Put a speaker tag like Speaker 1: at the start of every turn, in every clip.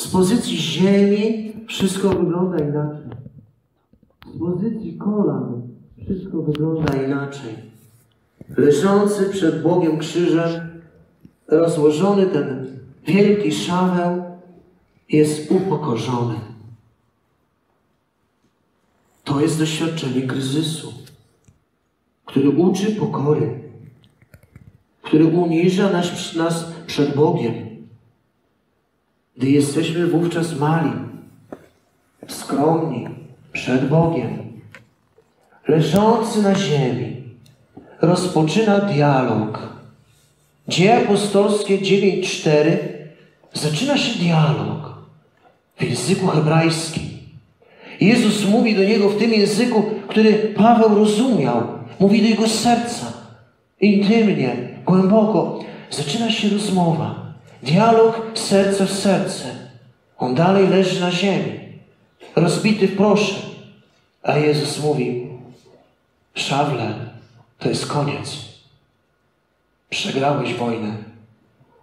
Speaker 1: Z pozycji ziemi wszystko wygląda inaczej. Z pozycji kolan wszystko wygląda inaczej. Leżący przed Bogiem krzyżem, rozłożony ten wielki szaweł jest upokorzony. To jest doświadczenie kryzysu, który uczy pokory, który uniża nas, nas przed Bogiem. Gdy jesteśmy wówczas mali, skromni przed Bogiem, leżący na ziemi, rozpoczyna dialog. Dzieje apostolskie 9:4 zaczyna się dialog w języku hebrajskim. Jezus mówi do niego w tym języku, który Paweł rozumiał. Mówi do jego serca. Intymnie, głęboko. Zaczyna się rozmowa. Dialog serce w serce. On dalej leży na ziemi. Rozbity w proszę. A Jezus mówi, Szawle, to jest koniec. Przegrałeś wojnę.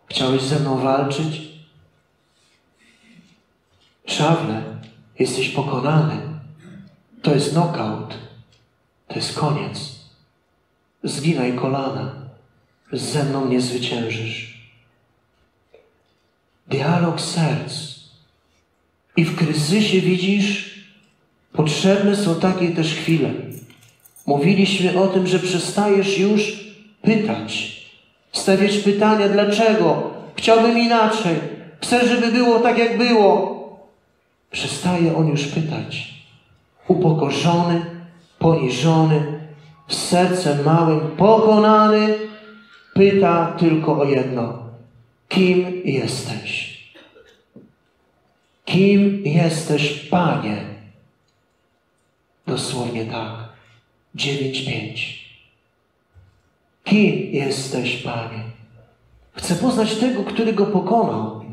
Speaker 1: Chciałeś ze mną walczyć? Szawle, jesteś pokonany. To jest knockout. To jest koniec. Zginaj kolana. Ze mną nie zwyciężysz. Dialog serc. I w kryzysie widzisz, potrzebne są takie też chwile. Mówiliśmy o tym, że przestajesz już pytać. Stawiać pytania, dlaczego? Chciałbym inaczej. Chcę, żeby było tak, jak było. Przestaje on już pytać. Upokorzony, poniżony, z sercem małym, pokonany, pyta tylko o jedno. Kim jesteś? Kim jesteś, Panie? Dosłownie tak. 9.5. Kim jesteś, Panie? Chcę poznać tego, który go pokonał.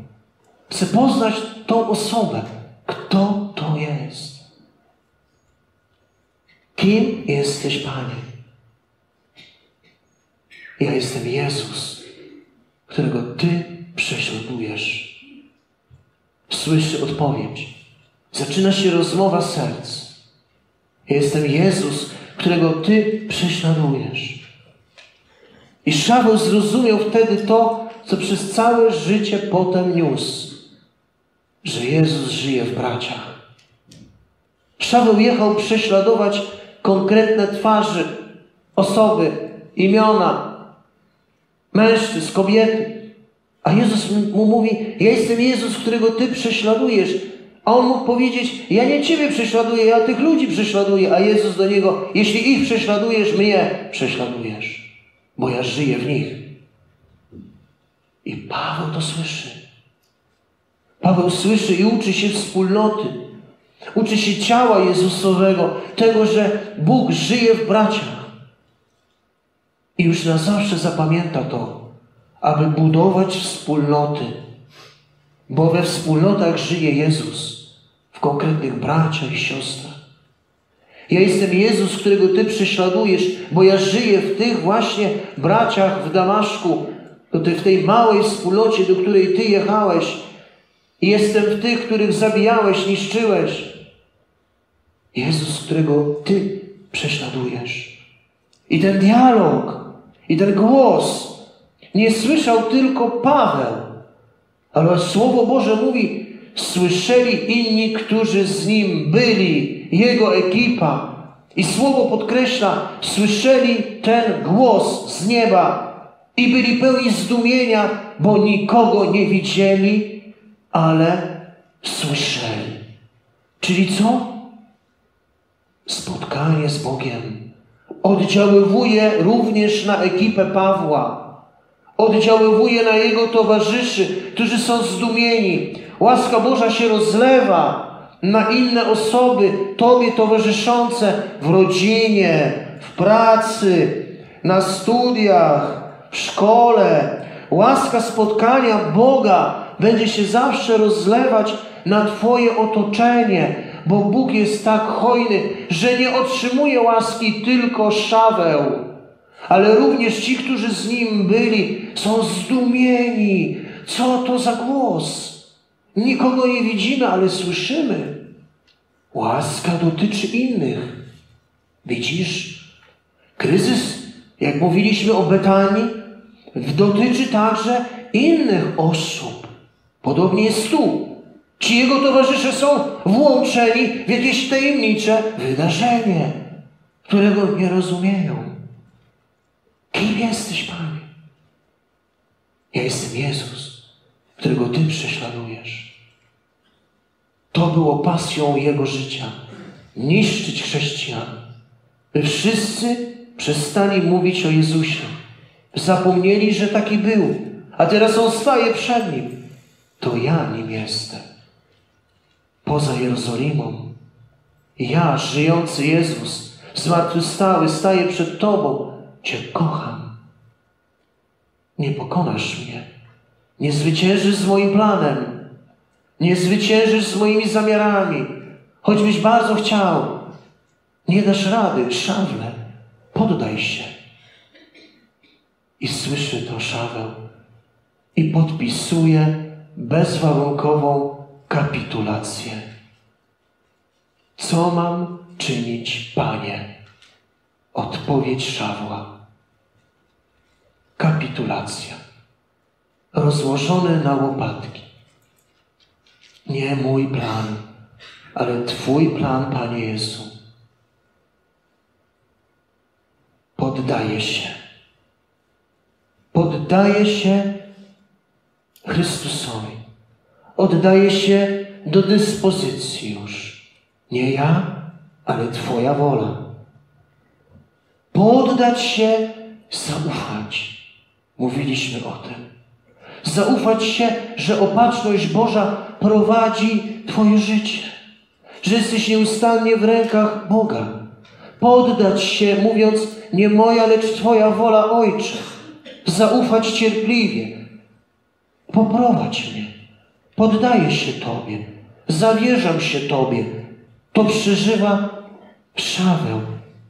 Speaker 1: Chcę poznać tą osobę. Kto to jest? Kim jesteś, Panie? Ja jestem Jezus, którego Ty prześladujesz. Słyszy odpowiedź. Zaczyna się rozmowa serc. Jestem Jezus, którego Ty prześladujesz. I Szaweł zrozumiał wtedy to, co przez całe życie potem niósł, że Jezus żyje w braciach. Szaweł jechał prześladować konkretne twarze, osoby, imiona, mężczyzn, kobiety. A Jezus mu mówi, ja jestem Jezus, którego Ty prześladujesz. A on mógł powiedzieć, ja nie Ciebie prześladuję, ja tych ludzi prześladuję. A Jezus do niego, jeśli ich prześladujesz, mnie prześladujesz, bo ja żyję w nich. I Paweł to słyszy. Paweł słyszy i uczy się wspólnoty. Uczy się ciała Jezusowego, tego, że Bóg żyje w braciach. I już na zawsze zapamięta to, aby budować wspólnoty, bo we wspólnotach żyje Jezus, w konkretnych braciach i siostrach. Ja jestem Jezus, którego Ty prześladujesz, bo ja żyję w tych właśnie braciach w Damaszku, w tej małej wspólnocie, do której Ty jechałeś. I jestem w tych, których zabijałeś, niszczyłeś. Jezus, którego Ty prześladujesz. I ten dialog, i ten głos nie słyszał tylko Paweł, ale Słowo Boże mówi, słyszeli inni, którzy z nim byli, jego ekipa. I Słowo podkreśla, słyszeli ten głos z nieba i byli pełni zdumienia, bo nikogo nie widzieli, ale słyszeli. Czyli co? Spotkanie z Bogiem oddziaływuje również na ekipę Pawła. Oddziaływuje na jego towarzyszy, którzy są zdumieni. Łaska Boża się rozlewa na inne osoby, Tobie towarzyszące w rodzinie, w pracy, na studiach, w szkole. Łaska spotkania Boga będzie się zawsze rozlewać na Twoje otoczenie, bo Bóg jest tak hojny, że nie otrzymuje łaski tylko Szaweł, ale również ci, którzy z nim byli, są zdumieni. Co to za głos? Nikogo nie widzimy, ale słyszymy. Łaska dotyczy innych. Widzisz? Kryzys, jak mówiliśmy o Betanii, dotyczy także innych osób. Podobnie jest tu. Ci jego towarzysze są włączeni w jakieś tajemnicze wydarzenie, którego nie rozumieją. Kim jesteś, Panie? Ja jestem Jezus, którego Ty prześladujesz. To było pasją Jego życia. Niszczyć chrześcijan. By wszyscy przestali mówić o Jezusie. Zapomnieli, że taki był. A teraz On staje przed Nim. To ja Nim jestem. Poza Jerozolimą. Ja, żyjący Jezus, zmartwychwstały, staję przed Tobą. Cię kocham. Nie pokonasz mnie. Nie zwyciężysz z moim planem. Nie zwyciężysz z moimi zamiarami. Choćbyś bardzo chciał. Nie dasz rady, szawle. Poddaj się. I słyszy to Szaweł i podpisuje bezwarunkową kapitulację. Co mam czynić, Panie? Odpowiedź Szawła. Kapitulacja. Rozłożony na łopatki. Nie mój plan, ale Twój plan, Panie Jezu. Poddaję się. Poddaję się Chrystusowi. Oddaję się do dyspozycji już. Nie ja, ale Twoja wola. Poddać się, zaufać. Mówiliśmy o tym. Zaufać się, że opatrzność Boża prowadzi Twoje życie. Że jesteś nieustannie w rękach Boga. Poddać się, mówiąc, nie moja, lecz Twoja wola, Ojcze. Zaufać cierpliwie. Poprowadź mnie. Poddaję się Tobie. Zawierzam się Tobie. To przeżywa Szaweł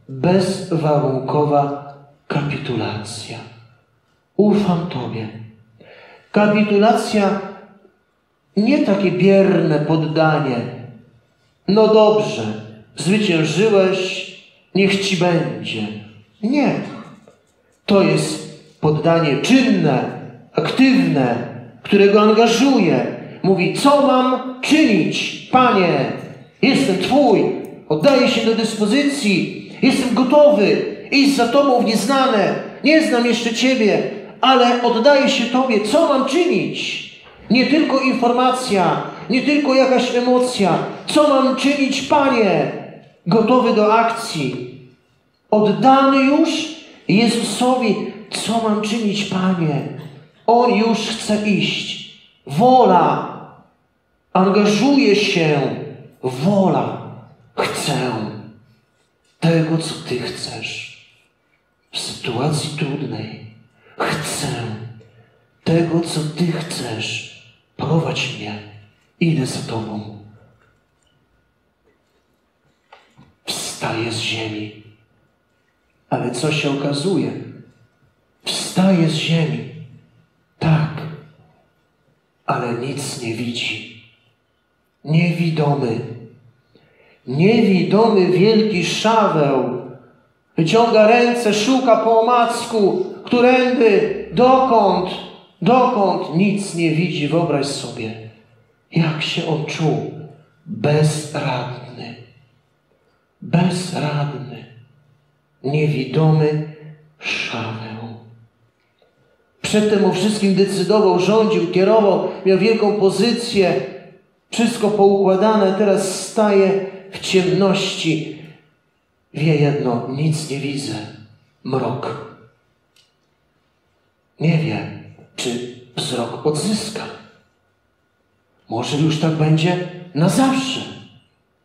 Speaker 1: bezwarunkowa kapitulacja. Ufam Tobie. Kapitulacja nie takie bierne poddanie. No dobrze, zwyciężyłeś, niech Ci będzie. Nie. To jest poddanie czynne, aktywne, którego angażuje. Mówi, co mam czynić, Panie? Jestem Twój, oddaję się do dyspozycji, Jestem gotowy iść za Tobą w nieznane. Nie znam jeszcze Ciebie, ale oddaję się Tobie. Co mam czynić? Nie tylko informacja, nie tylko jakaś emocja. Co mam czynić, Panie? Gotowy do akcji. Oddany już Jezusowi. Co mam czynić, Panie? On już chce iść. Wola. Angażuje się. Wola. Chcę tego, co Ty chcesz. W sytuacji trudnej chcę tego, co Ty chcesz. Prowadź mnie. Idę za Tobą. Wstaję z ziemi. Ale co się okazuje? Wstaje z ziemi. Tak. Ale nic nie widzi. Niewidomy Niewidomy wielki szaweł wyciąga ręce, szuka po omacku, którędy, dokąd, dokąd, nic nie widzi. Wyobraź sobie, jak się on czuł. Bezradny. Bezradny. Niewidomy szaweł. Przedtem o wszystkim decydował, rządził, kierował, miał wielką pozycję, wszystko poukładane, teraz staje w ciemności. Wie jedno, nic nie widzę. Mrok. Nie wie, czy wzrok odzyska. Może już tak będzie na zawsze.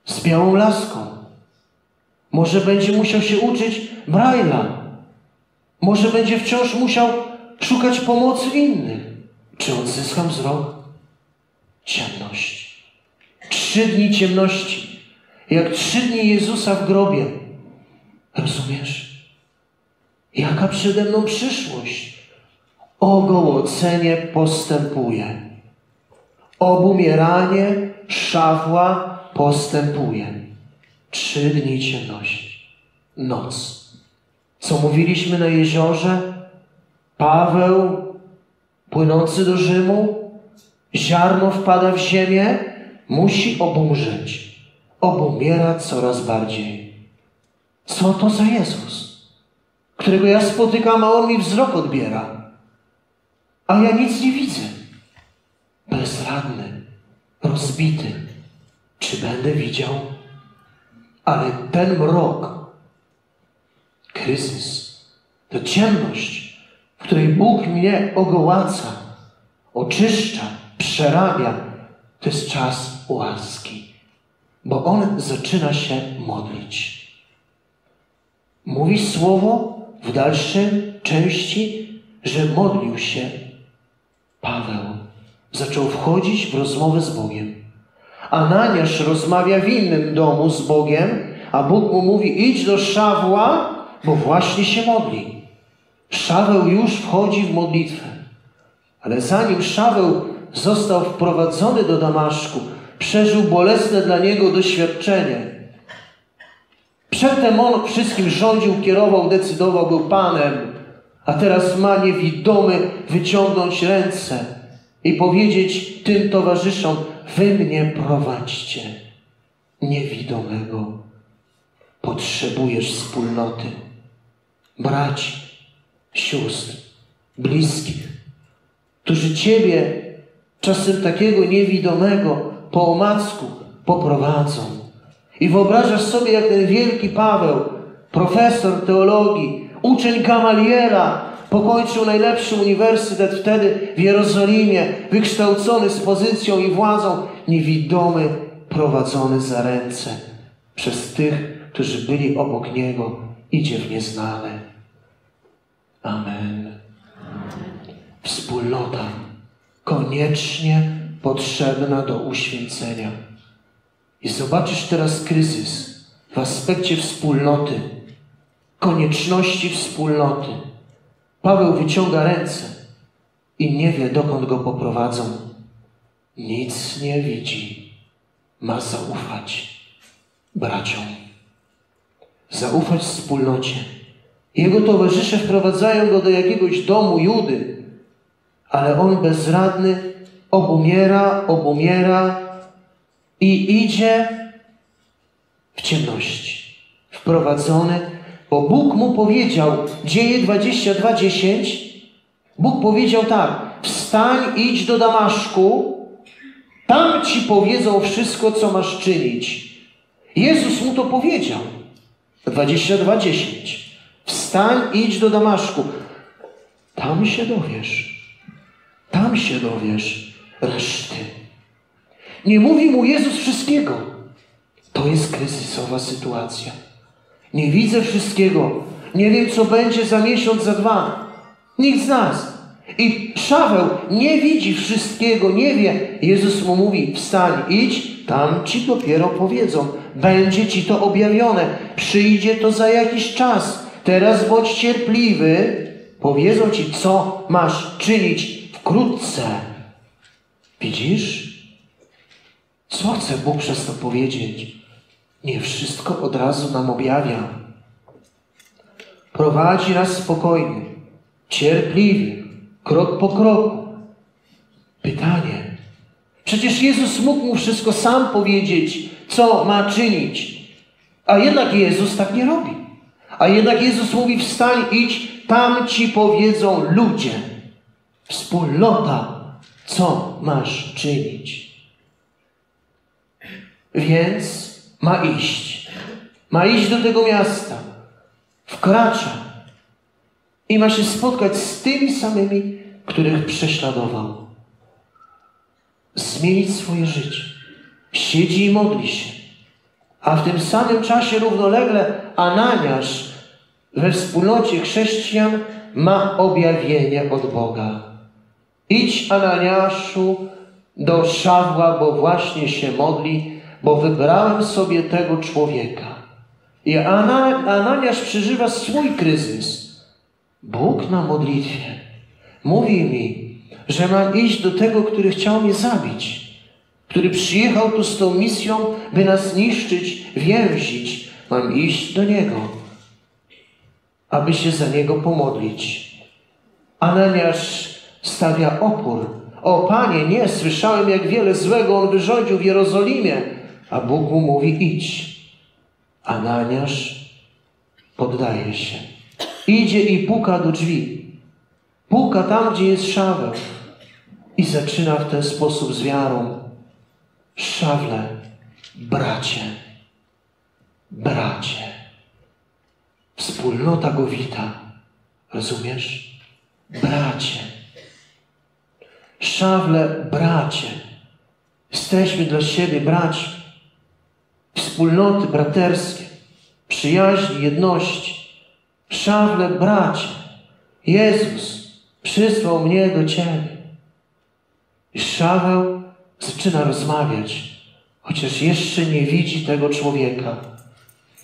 Speaker 1: Z białą laską. Może będzie musiał się uczyć Braille'a. Może będzie wciąż musiał szukać pomocy innych. Czy odzyskam wzrok? Ciemność. Trzy dni ciemności jak trzy dni Jezusa w grobie. Rozumiesz? Jaka przede mną przyszłość? Ogołocenie postępuje. Obumieranie Szawła postępuje. Trzy dni ciemności. Noc. Co mówiliśmy na jeziorze? Paweł płynący do Rzymu, ziarno wpada w ziemię, musi obumrzeć. Obumiera coraz bardziej. Co to za Jezus, którego ja spotykam, a On mi wzrok odbiera, a ja nic nie widzę. Bezradny, rozbity. Czy będę widział? Ale ten mrok, kryzys, to ciemność, w której Bóg mnie ogołaca, oczyszcza, przerabia, to jest czas łaski, bo On zaczyna się modlić. Mówi słowo w dalszej części, że modlił się Paweł. Zaczął wchodzić w rozmowę z Bogiem. Ananiasz rozmawia w innym domu z Bogiem, a Bóg mu mówi: idź do Szawła, bo właśnie się modli. Szaweł już wchodzi w modlitwę. Ale zanim Szaweł został wprowadzony do Damaszku, przeżył bolesne dla niego doświadczenie. Przedtem on wszystkim rządził, kierował, decydował, był Panem, a teraz ma niewidomy wyciągnąć ręce i powiedzieć tym towarzyszom: Wy mnie prowadźcie, niewidomego. Potrzebujesz wspólnoty, braci, sióstr, bliskich, którzy Ciebie czasem takiego niewidomego po omacku poprowadzą. I wyobrażasz sobie, jak ten wielki Paweł, profesor teologii, uczeń Gamaliela, pokończył najlepszy uniwersytet wtedy w Jerozolimie, wykształcony z pozycją i władzą, niewidomy, prowadzony za ręce przez tych, którzy byli obok niego, idzie w nieznane. Amen. Wspólnota koniecznie potrzebna do uświęcenia. I zobaczysz teraz kryzys w aspekcie wspólnoty, konieczności wspólnoty. Paweł wyciąga ręce i nie wie, dokąd go poprowadzą. Nic nie widzi. Ma zaufać braciom. Zaufać wspólnocie. Jego towarzysze wprowadzają go do jakiegoś domu Judy, ale on bezradny obumiera, obumiera i idzie w ciemności. Wprowadzony, bo Bóg mu powiedział, dzieje 22:10, Bóg powiedział tak: Wstań, idź do Damaszku, tam ci powiedzą wszystko, co masz czynić. Jezus mu to powiedział. 22:10. Wstań, idź do Damaszku. Tam się dowiesz. Tam się dowiesz reszty. Nie mówi mu Jezus wszystkiego. To jest kryzysowa sytuacja. Nie widzę wszystkiego. Nie wiem, co będzie za miesiąc, za dwa. Nikt z nas. I Szaweł nie widzi wszystkiego, nie wie. Jezus mu mówi: Wstań, idź, tam ci dopiero powiedzą. Będzie ci to objawione. Przyjdzie to za jakiś czas. Teraz bądź cierpliwy. Powiedzą ci, co masz czynić wkrótce. Widzisz? Co chce Bóg przez to powiedzieć? Nie wszystko od razu nam objawia. Prowadzi nas spokojnie, cierpliwie, krok po kroku. Pytanie. Przecież Jezus mógł mu wszystko sam powiedzieć, co ma czynić. A jednak Jezus tak nie robi. A jednak Jezus mówi: wstań, idź, tam ci powiedzą ludzie. Wspólnota, co masz czynić. Więc ma iść. Ma iść do tego miasta. Wkracza. I ma się spotkać z tymi samymi, których prześladował. Zmienić swoje życie. Siedzi i modli się. A w tym samym czasie równolegle Ananiasz we wspólnocie chrześcijan ma objawienie od Boga. Idź, Ananiaszu, do Szawła, bo właśnie się modli, bo wybrałem sobie tego człowieka. I Ananiasz przeżywa swój kryzys. Bóg na modlitwie mówi mi, że mam iść do tego, który chciał mnie zabić. który przyjechał tu z tą misją, by nas niszczyć, więzić. Mam iść do Niego, aby się za Niego pomodlić. Ananiasz stawia opór. O Panie, nie, słyszałem jak wiele złego On wyrządził w Jerozolimie. A Bóg mu mówi idź. Ananiasz poddaje się. Idzie i puka do drzwi. Puka tam, gdzie jest Szaweł. I zaczyna w ten sposób z wiarą. Szawle, bracie, bracie. Wspólnota go wita. Rozumiesz? Bracie. Szawle, bracie. Jesteśmy dla siebie braci. Wspólnoty braterskie, przyjaźni, jedności. Szawle, bracie. Jezus przysłał mnie do Ciebie. I Szaweł zaczyna rozmawiać, chociaż jeszcze nie widzi tego człowieka.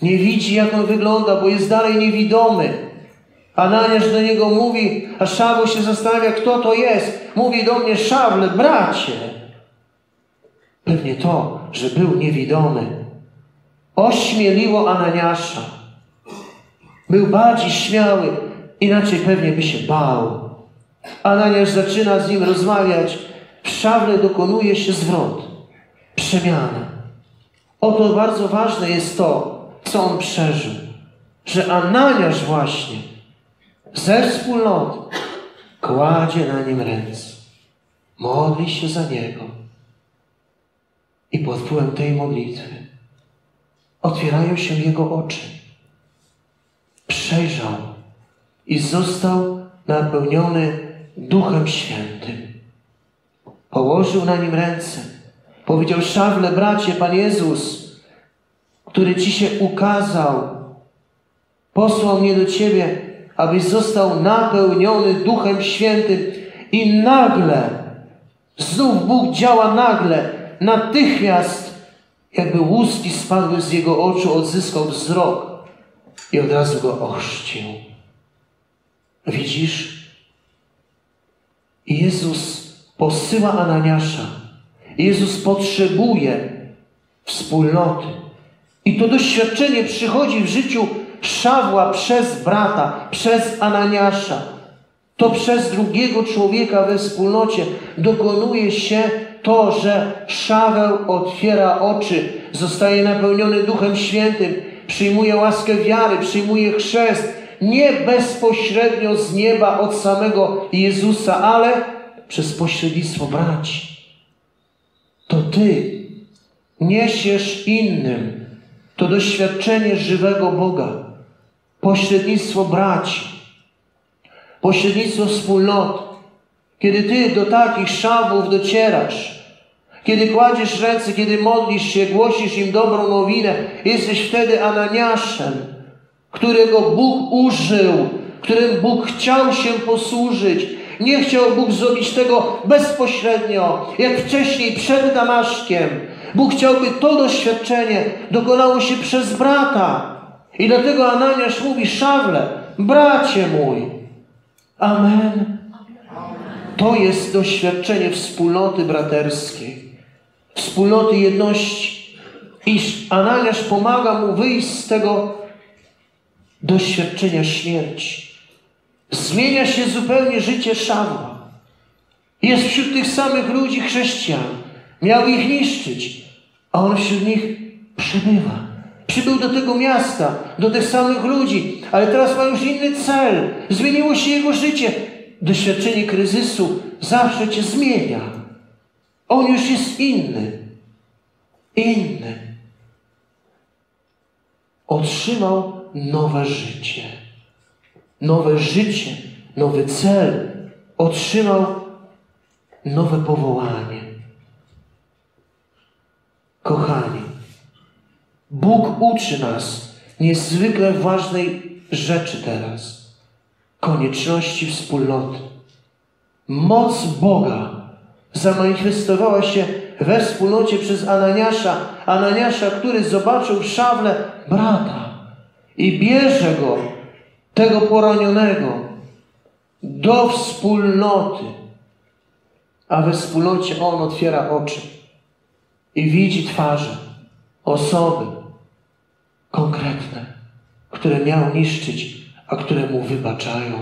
Speaker 1: Nie widzi, jak on wygląda, bo jest dalej niewidomy. Ananiasz do niego mówi, a Szaweł się zastanawia, kto to jest. Mówi do mnie, Szawle, bracie. Pewnie to, że był niewidomy, ośmieliło Ananiasza. Był bardziej śmiały, inaczej pewnie by się bał. Ananiasz zaczyna z nim rozmawiać. W Szawle dokonuje się zwrot, przemiana. Oto bardzo ważne jest to, co on przeżył. Że Ananiasz właśnie ze wspólnoty kładzie na nim ręce, modli się za niego i pod wpływem tej modlitwy otwierają się jego oczy. Przejrzał i został napełniony Duchem Świętym. Położył na nim ręce. Powiedział, szawle, bracie, Pan Jezus, który Ci się ukazał, posłał mnie do Ciebie, abyś został napełniony Duchem Świętym. I nagle, znów Bóg działa nagle, natychmiast, jakby łuski spadły z jego oczu, odzyskał wzrok i od razu go ochrzcił. Widzisz? Jezus posyła Ananiasza. Jezus potrzebuje wspólnoty. I to doświadczenie przychodzi w życiu Szawła przez brata, przez Ananiasza. To przez drugiego człowieka we wspólnocie dokonuje się to, że Szaweł otwiera oczy, zostaje napełniony Duchem Świętym, przyjmuje łaskę wiary, przyjmuje chrzest, nie bezpośrednio z nieba od samego Jezusa, ale przez pośrednictwo braci. To Ty niesiesz innym to doświadczenie żywego Boga, pośrednictwo braci, pośrednictwo wspólnoty. Kiedy Ty do takich szawów docierasz, kiedy kładziesz ręce, kiedy modlisz się, głosisz im dobrą nowinę, jesteś wtedy Ananiaszem, którego Bóg użył, którym Bóg chciał się posłużyć. Nie chciał Bóg zrobić tego bezpośrednio, jak wcześniej przed Damaszkiem. Bóg chciałby to doświadczenie dokonało się przez brata. I dlatego Ananiasz mówi, Szawle, bracie mój. Amen. To jest doświadczenie wspólnoty braterskiej, wspólnoty jedności. I Ananiasz pomaga mu wyjść z tego doświadczenia śmierci. Zmienia się zupełnie życie Szawła. Jest wśród tych samych ludzi chrześcijan. Miał ich niszczyć, a on wśród nich przebywa. Przybył do tego miasta, do tych samych ludzi, ale teraz ma już inny cel. Zmieniło się jego życie. Doświadczenie kryzysu zawsze cię zmienia. On już jest inny. Inny. Otrzymał nowe życie. Nowe życie, nowy cel. Otrzymał nowe powołanie. Kochani, Bóg uczy nas niezwykle ważnej rzeczy teraz. Konieczności wspólnoty. Moc Boga zamanifestowała się we wspólnocie przez Ananiasza. Ananiasza, który zobaczył w szawle brata i bierze go, tego poranionego, do wspólnoty. A we wspólnocie on otwiera oczy i widzi twarze, osoby konkretne, które miał niszczyć, a które mu wybaczają,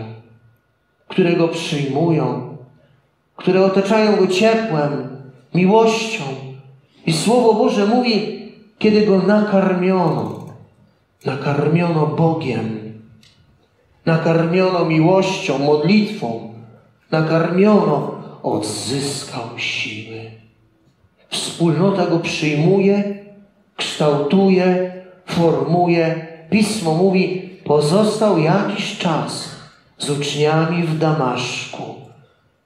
Speaker 1: które go przyjmują, które otaczają go ciepłem, miłością. I Słowo Boże mówi, kiedy go nakarmiono, nakarmiono Bogiem, nakarmiono miłością, modlitwą, nakarmiono, odzyskał siły. Wspólnota go przyjmuje, kształtuje, formuje. Pismo mówi, pozostał jakiś czas z uczniami w Damaszku.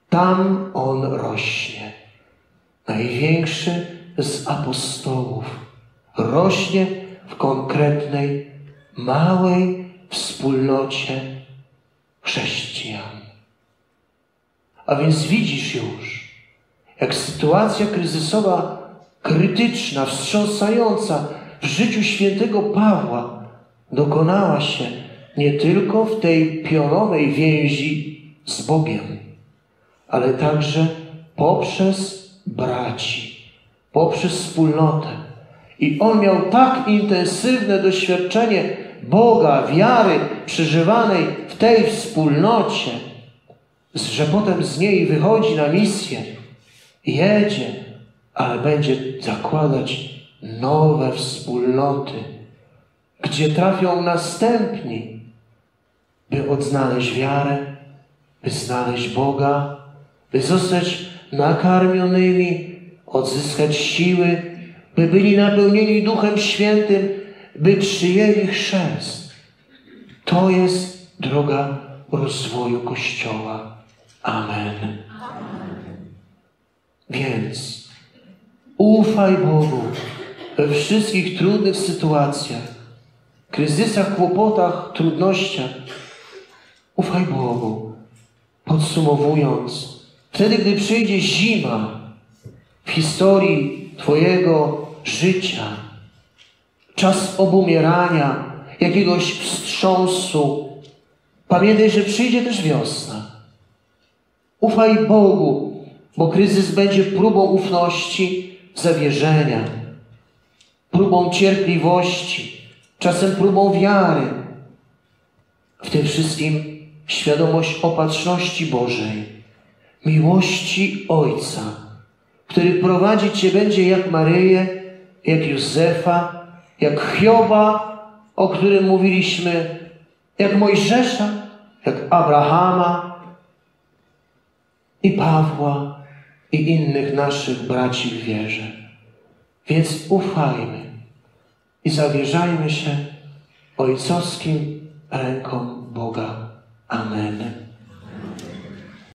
Speaker 1: Tam on rośnie. Największy z apostołów rośnie w konkretnej, małej wspólnocie chrześcijan. A więc widzisz już, jak sytuacja kryzysowa, krytyczna, wstrząsająca w życiu świętego Pawła dokonała się nie tylko w tej pionowej więzi z Bogiem, ale także poprzez braci, poprzez wspólnotę. I on miał tak intensywne doświadczenie Boga, wiary przeżywanej w tej wspólnocie, że potem z niej wychodzi na misję, jedzie, ale będzie zakładać nowe wspólnoty, gdzie trafią następni, by odnaleźć wiarę, by znaleźć Boga, by zostać nakarmionymi, odzyskać siły, by byli napełnieni Duchem Świętym, by przyjęli chrzest. To jest droga rozwoju Kościoła. Amen. Więc ufaj Bogu we wszystkich trudnych sytuacjach, kryzysach, kłopotach, trudnościach. Ufaj Bogu. Podsumowując, wtedy, gdy przyjdzie zima w historii Twojego życia, czas obumierania, jakiegoś wstrząsu, pamiętaj, że przyjdzie też wiosna. Ufaj Bogu, bo kryzys będzie próbą ufności, zawierzenia, próbą cierpliwości, czasem próbą wiary. W tym wszystkim świadomość opatrzności Bożej, miłości Ojca, który prowadzić Cię będzie jak Maryję, jak Józefa, jak Hioba, o którym mówiliśmy, jak Mojżesza, jak Abrahama i Pawła i innych naszych braci w wierze. Więc ufajmy i zawierzajmy się ojcowskim rękom Boga. Amen.